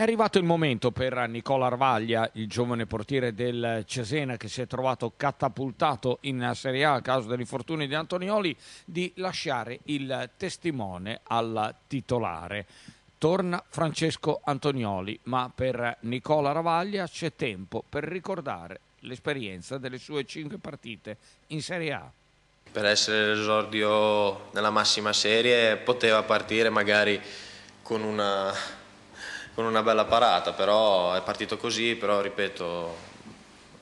È arrivato il momento per Nicola Arvaglia, il giovane portiere del Cesena che si è trovato catapultato in Serie A a causa dell'infortunio di Antonioli, di lasciare il testimone al titolare. Torna Francesco Antonioli, ma per Nicola Ravaglia c'è tempo per ricordare l'esperienza delle sue cinque partite in Serie A. Per essere l'esordio nella massima serie poteva partire magari con una con una bella parata, però è partito così, però ripeto,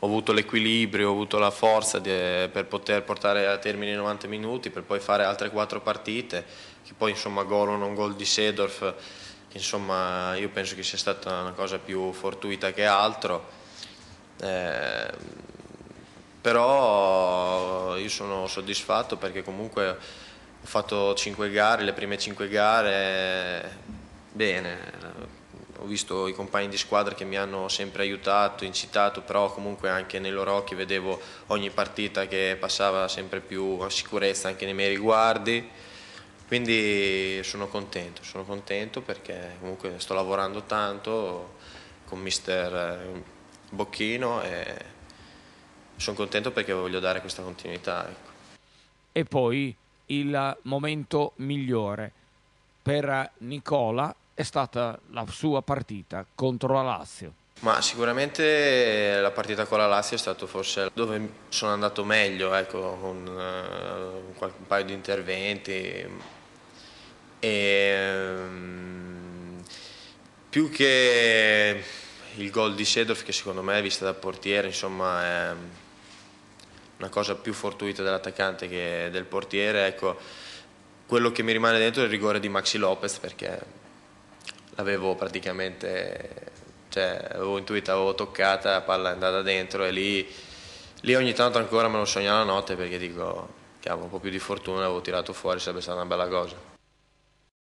ho avuto l'equilibrio, ho avuto la forza di, per poter portare a termine i 90 minuti, per poi fare altre quattro partite, che poi insomma gol o non gol di Sedorf, insomma io penso che sia stata una cosa più fortuita che altro. Eh, però io sono soddisfatto perché comunque ho fatto 5 gare, le prime 5 gare bene, visto i compagni di squadra che mi hanno sempre aiutato, incitato, però comunque anche nei loro occhi vedevo ogni partita che passava sempre più a sicurezza anche nei miei riguardi. Quindi sono contento, sono contento perché comunque sto lavorando tanto con mister eh, Bocchino e sono contento perché voglio dare questa continuità. Ecco. E poi il momento migliore per Nicola è stata la sua partita contro la Lazio? Ma sicuramente la partita con la Lazio è stato forse dove sono andato meglio, ecco, con uh, un paio di interventi. E, um, più che il gol di Sedorf, che secondo me, vista da portiere, insomma, è una cosa più fortuita dell'attaccante che del portiere, ecco, quello che mi rimane dentro è il rigore di Maxi Lopez, perché l'avevo praticamente, cioè avevo intuito, avevo toccata, la palla è andata dentro e lì, lì ogni tanto ancora me lo sogno la notte perché dico che avevo un po' più di fortuna, l'avevo tirato fuori, sarebbe stata una bella cosa.